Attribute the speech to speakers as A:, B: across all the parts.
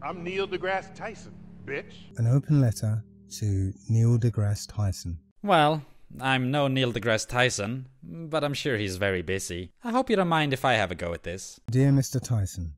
A: I'm Neil deGrasse Tyson, bitch.
B: An open letter to Neil deGrasse Tyson.
C: Well, I'm no Neil deGrasse Tyson, but I'm sure he's very busy. I hope you don't mind if I have a go at this.
B: Dear Mr. Tyson,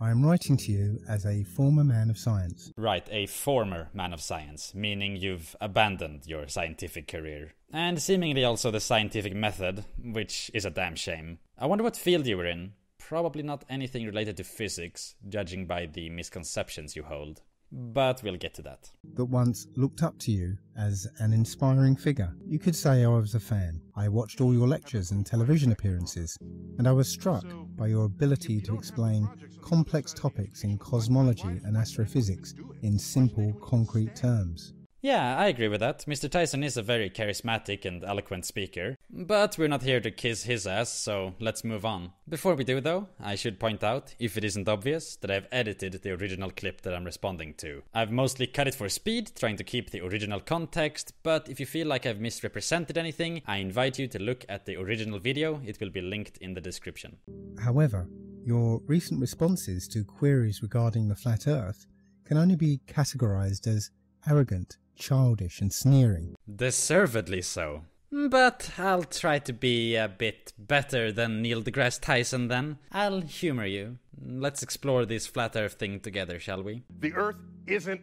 B: I am writing to you as a former man of science.
C: Right, a former man of science, meaning you've abandoned your scientific career. And seemingly also the scientific method, which is a damn shame. I wonder what field you were in. Probably not anything related to physics, judging by the misconceptions you hold. But we'll get to that.
B: That once looked up to you as an inspiring figure. You could say oh, I was a fan. I watched all your lectures and television appearances, and I was struck by your ability to explain complex topics in cosmology and astrophysics in simple, concrete terms.
C: Yeah, I agree with that. Mr. Tyson is a very charismatic and eloquent speaker. But we're not here to kiss his ass, so let's move on. Before we do, though, I should point out, if it isn't obvious, that I've edited the original clip that I'm responding to. I've mostly cut it for speed, trying to keep the original context, but if you feel like I've misrepresented anything, I invite you to look at the original video. It will be linked in the description.
B: However, your recent responses to queries regarding the flat earth can only be categorized as arrogant childish and sneering.
C: Deservedly so. But I'll try to be a bit better than Neil deGrasse Tyson then. I'll humor you. Let's explore this flat earth thing together, shall we?
A: The earth isn't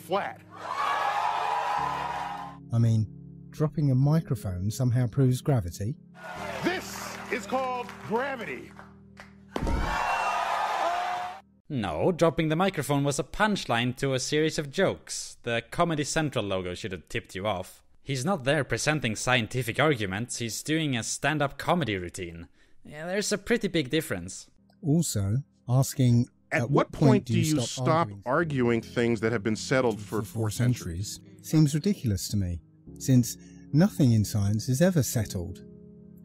A: flat.
B: I mean, dropping a microphone somehow proves gravity.
A: This is called gravity.
C: No, dropping the microphone was a punchline to a series of jokes. The Comedy Central logo should have tipped you off. He's not there presenting scientific arguments, he's doing a stand up comedy routine. Yeah, there's a pretty big difference.
B: Also, asking
A: at, at what, point, point do you stop, stop arguing, arguing, things that have been settled for, for four centuries?
B: centuries seems ridiculous to me, since nothing in science is ever settled.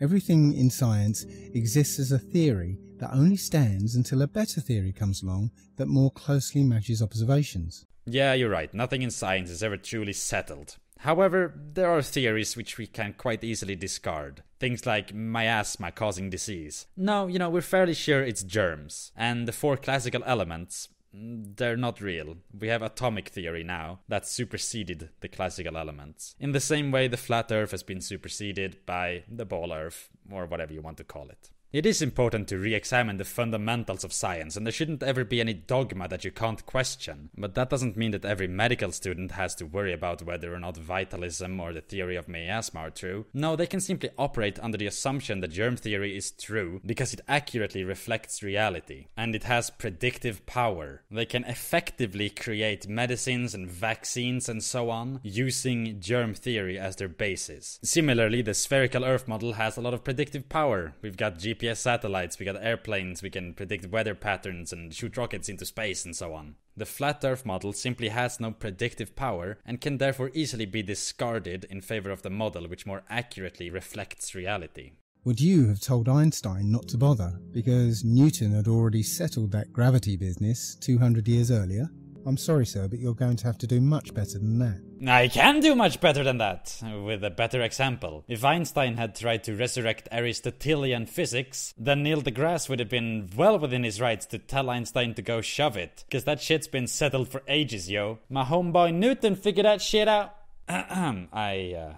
B: Everything in science exists as a theory that only stands until a better theory comes along that more closely matches observations.
C: Yeah, you're right. Nothing in science is ever truly settled. However, there are theories which we can quite easily discard. Things like miasma causing disease. No, you know, we're fairly sure it's germs. And the four classical elements, they're not real. We have atomic theory now that superseded the classical elements. In the same way, the flat earth has been superseded by the ball earth, or whatever you want to call it. It is important to re examine the fundamentals of science, and there shouldn't ever be any dogma that you can't question. But that doesn't mean that every medical student has to worry about whether or not vitalism or the theory of miasma are true. No, they can simply operate under the assumption that germ theory is true because it accurately reflects reality, and it has predictive power. They can effectively create medicines and vaccines and so on using germ theory as their basis. Similarly, the spherical Earth model has a lot of predictive power. We've got GPS GPS satellites, we got airplanes, we can predict weather patterns and shoot rockets into space and so on. The flat earth model simply has no predictive power and can therefore easily be discarded in favor of the model which more accurately reflects reality.
B: Would you have told Einstein not to bother because Newton had already settled that gravity business 200 years earlier? I'm sorry, sir, but you're going to have to do much better than that.
C: I can do much better than that, with a better example. If Einstein had tried to resurrect Aristotelian physics, then Neil deGrasse would have been well within his rights to tell Einstein to go shove it. Cause that shit's been settled for ages, yo. My homeboy Newton figured that shit out. I, uh,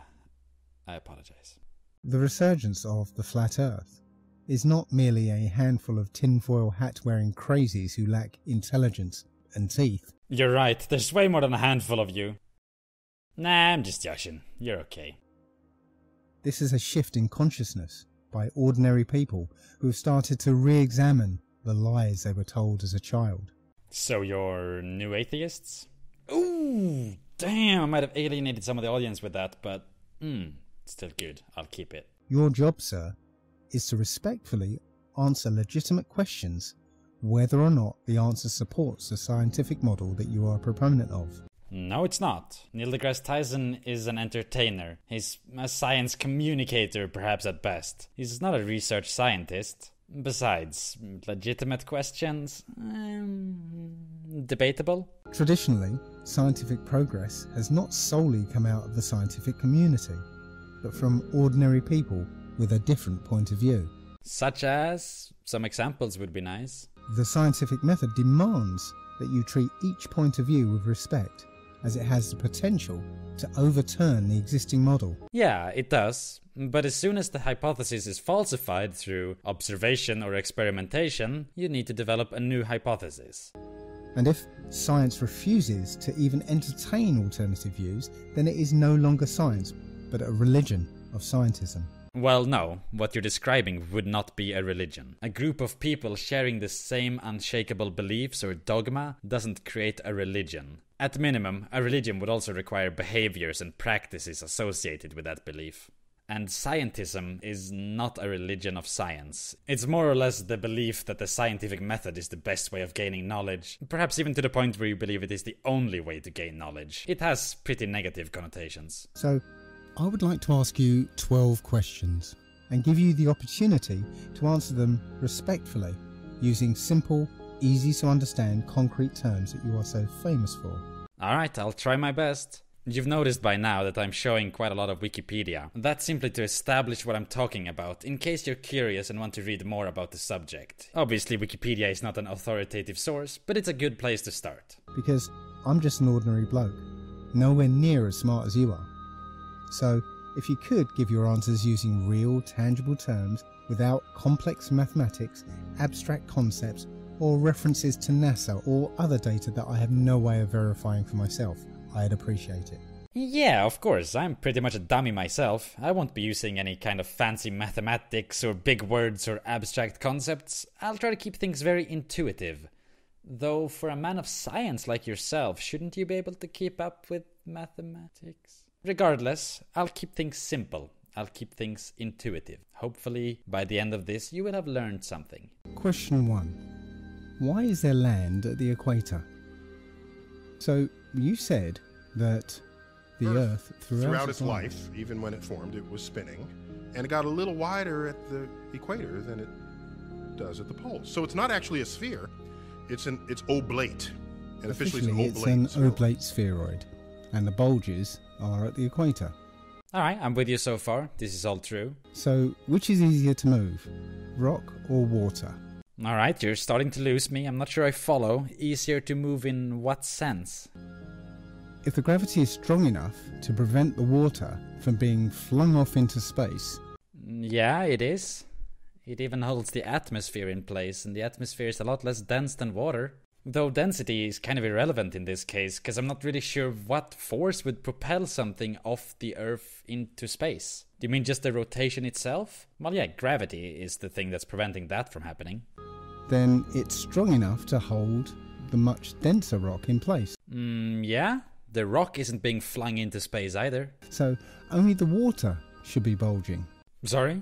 C: I apologize.
B: The resurgence of the flat earth is not merely a handful of tinfoil hat wearing crazies who lack intelligence and teeth.
C: You're right, there's way more than a handful of you. Nah, I'm just joshing. You're okay.
B: This is a shift in consciousness by ordinary people who have started to re examine the lies they were told as a child.
C: So you're new atheists? Ooh, damn, I might have alienated some of the audience with that, but hmm, still good. I'll keep it.
B: Your job, sir, is to respectfully answer legitimate questions whether or not the answer supports the scientific model that you are a proponent of.
C: No, it's not. Neil deGrasse Tyson is an entertainer. He's a science communicator, perhaps at best. He's not a research scientist. Besides, legitimate questions? Um, debatable?
B: Traditionally, scientific progress has not solely come out of the scientific community, but from ordinary people with a different point of view.
C: Such as? Some examples would be nice.
B: The scientific method demands that you treat each point of view with respect, as it has the potential to overturn the existing model.
C: Yeah, it does. But as soon as the hypothesis is falsified through observation or experimentation, you need to develop a new hypothesis.
B: And if science refuses to even entertain alternative views, then it is no longer science, but a religion of scientism.
C: Well, no, what you're describing would not be a religion. A group of people sharing the same unshakable beliefs or dogma doesn't create a religion. At minimum, a religion would also require behaviors and practices associated with that belief. And scientism is not a religion of science. It's more or less the belief that the scientific method is the best way of gaining knowledge, perhaps even to the point where you believe it is the only way to gain knowledge. It has pretty negative connotations.
B: So, I would like to ask you 12 questions and give you the opportunity to answer them respectfully using simple, easy to understand concrete terms that you are so famous for.
C: Alright, I'll try my best. You've noticed by now that I'm showing quite a lot of Wikipedia. That's simply to establish what I'm talking about, in case you're curious and want to read more about the subject. Obviously, Wikipedia is not an authoritative source, but it's a good place to start.
B: Because I'm just an ordinary bloke, nowhere near as smart as you are. So, if you could give your answers using real, tangible terms without complex mathematics, abstract concepts, or references to NASA or other data that I have no way of verifying for myself, I'd appreciate it.
C: Yeah, of course. I'm pretty much a dummy myself. I won't be using any kind of fancy mathematics or big words or abstract concepts. I'll try to keep things very intuitive. Though, for a man of science like yourself, shouldn't you be able to keep up with mathematics? Regardless, I'll keep things simple. I'll keep things intuitive. Hopefully, by the end of this, you will have learned something.
B: Question 1 Why is there land at the equator? So, you said that the Earth, Earth throughout,
A: throughout, its life, life, even when it formed, it was spinning, and it got a little wider at the equator than it does at the poles. So it's not actually a sphere; it's an it's oblate,
B: and officially, officially it's an oblate, it's an oblate spheroid, and the bulges are at the equator.
C: All right, I'm with you so far. This is all true.
B: So, which is easier to move, rock or water?
C: All right, you're starting to lose me. I'm not sure I follow. Easier to move in what sense?
B: If the gravity is strong enough to prevent the water from being flung off into space.
C: Mm, yeah, it is. It even holds the atmosphere in place, and the atmosphere is a lot less dense than water. Though density is kind of irrelevant in this case, because I'm not really sure what force would propel something off the Earth into space. Do you mean just the rotation itself? Well, yeah, gravity is the thing that's preventing that from happening.
B: Then it's strong enough to hold the much denser rock in place.
C: Mm, yeah, the rock isn't being flung into space either.
B: So only the water should be bulging.
C: Sorry?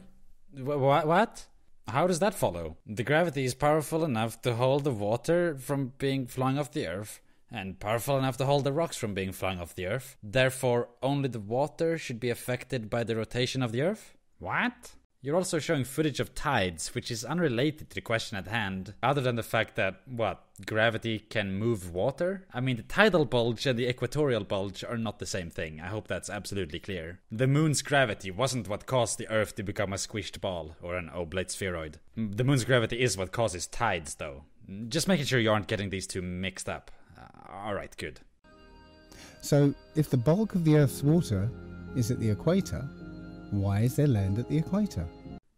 C: Wh- what? How does that follow? The gravity is powerful enough to hold the water from being flung off the earth, and powerful enough to hold the rocks from being flung off the earth. Therefore, only the water should be affected by the rotation of the earth? What? You're also showing footage of tides, which is unrelated to the question at hand, other than the fact that, what, gravity can move water? I mean, the tidal bulge and the equatorial bulge are not the same thing. I hope that's absolutely clear. The moon's gravity wasn't what caused the Earth to become a squished ball or an oblate spheroid. The moon's gravity is what causes tides, though. Just making sure you aren't getting these two mixed up. Uh, Alright, good.
B: So, if the bulk of the Earth's water is at the equator, why is there land at the equator?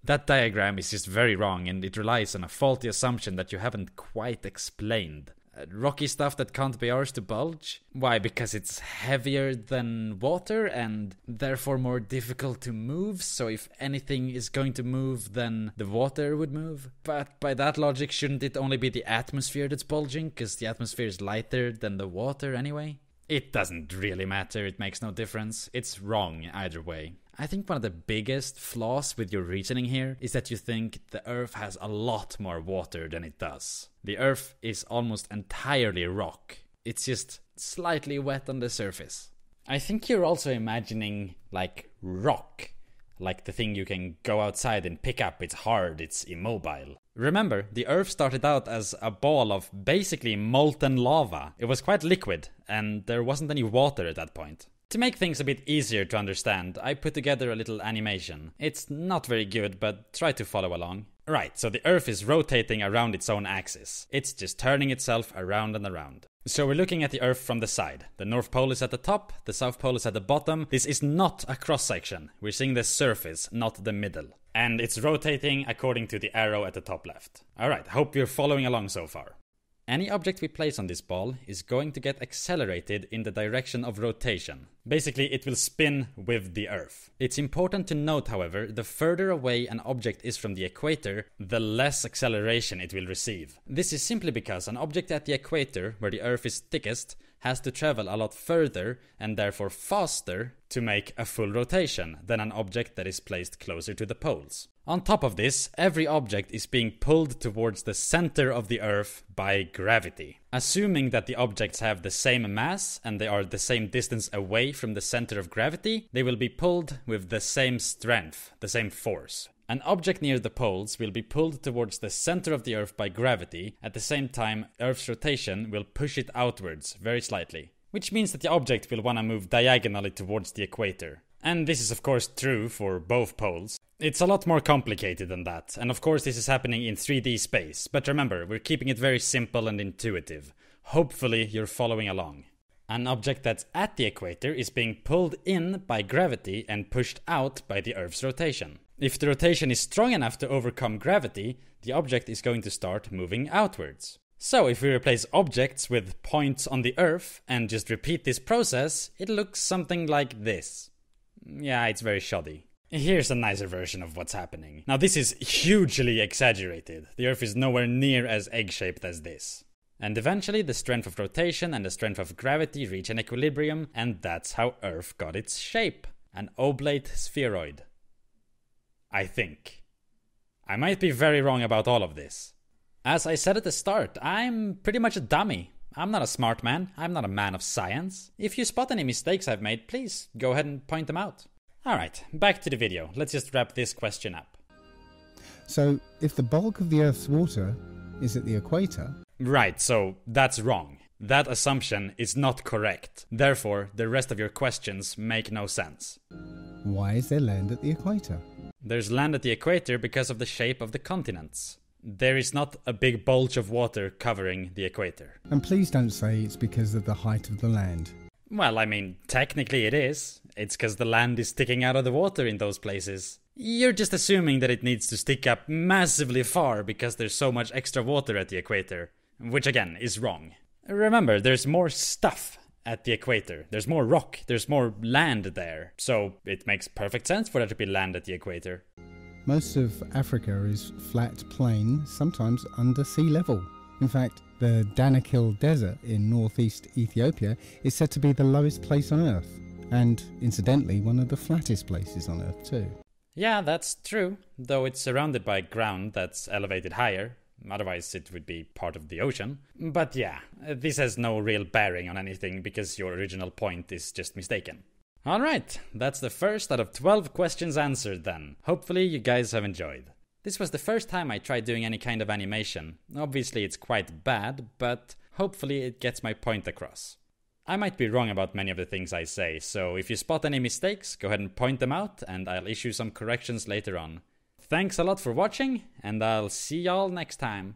C: That diagram is just very wrong and it relies on a faulty assumption that you haven't quite explained. Uh, rocky stuff that can't be ours to bulge? Why? Because it's heavier than water and therefore more difficult to move. So if anything is going to move, then the water would move. But by that logic, shouldn't it only be the atmosphere that's bulging? Because the atmosphere is lighter than the water anyway? It doesn't really matter, it makes no difference. It's wrong either way. I think one of the biggest flaws with your reasoning here is that you think the Earth has a lot more water than it does. The Earth is almost entirely rock, it's just slightly wet on the surface. I think you're also imagining like rock, like the thing you can go outside and pick up. It's hard, it's immobile. Remember, the Earth started out as a ball of basically molten lava. It was quite liquid, and there wasn't any water at that point. To make things a bit easier to understand, I put together a little animation. It's not very good, but try to follow along. Right, so the Earth is rotating around its own axis. It's just turning itself around and around. So we're looking at the Earth from the side. The North Pole is at the top, the South Pole is at the bottom. This is not a cross section. We're seeing the surface, not the middle. And it's rotating according to the arrow at the top left. Alright, hope you're following along so far. Any object we place on this ball is going to get accelerated in the direction of rotation. Basically, it will spin with the Earth. It's important to note, however, the further away an object is from the equator, the less acceleration it will receive. This is simply because an object at the equator, where the Earth is thickest, has to travel a lot further and therefore faster to make a full rotation than an object that is placed closer to the poles. On top of this, every object is being pulled towards the center of the Earth by gravity. Assuming that the objects have the same mass and they are the same distance away from the center of gravity, they will be pulled with the same strength, the same force. An object near the poles will be pulled towards the center of the Earth by gravity, at the same time, Earth's rotation will push it outwards very slightly. Which means that the object will want to move diagonally towards the equator. And this is, of course, true for both poles. It's a lot more complicated than that, and of course, this is happening in 3D space, but remember, we're keeping it very simple and intuitive. Hopefully, you're following along. An object that's at the equator is being pulled in by gravity and pushed out by the Earth's rotation. If the rotation is strong enough to overcome gravity, the object is going to start moving outwards. So, if we replace objects with points on the Earth and just repeat this process, it looks something like this. Yeah, it's very shoddy. Here's a nicer version of what's happening. Now, this is hugely exaggerated. The Earth is nowhere near as egg shaped as this. And eventually, the strength of rotation and the strength of gravity reach an equilibrium, and that's how Earth got its shape an oblate spheroid. I think. I might be very wrong about all of this. As I said at the start, I'm pretty much a dummy. I'm not a smart man, I'm not a man of science. If you spot any mistakes I've made, please go ahead and point them out. Alright, back to the video. Let's just wrap this question up.
B: So, if the bulk of the Earth's water is at the equator,
C: Right, so that's wrong. That assumption is not correct. Therefore, the rest of your questions make no sense.
B: why is there land at the equator?
C: There's land at the equator because of the shape of the continents. There is not a big bulge of water covering the equator.
B: And please don't say it's because of the height of the land.
C: Well, I mean, technically it is. It's because the land is sticking out of the water in those places. You're just assuming that it needs to stick up massively far because there's so much extra water at the equator, which again is wrong. Remember, there's more stuff at the equator. There's more rock, there's more land there. So it makes perfect sense for there to be land at the equator.
B: Most of Africa is flat plain, sometimes under sea level. In fact, the Danakil Desert in northeast Ethiopia is said to be the lowest place on Earth, and incidentally, one of the flattest places on Earth, too.
C: Yeah, that's true, though it's surrounded by ground that's elevated higher. Otherwise, it would be part of the ocean. But yeah, this has no real bearing on anything because your original point is just mistaken. Alright, that's the first out of 12 questions answered then. Hopefully, you guys have enjoyed. This was the first time I tried doing any kind of animation. Obviously, it's quite bad, but hopefully, it gets my point across. I might be wrong about many of the things I say, so if you spot any mistakes, go ahead and point them out, and I'll issue some corrections later on. Thanks a lot for watching, and I'll see y'all next time.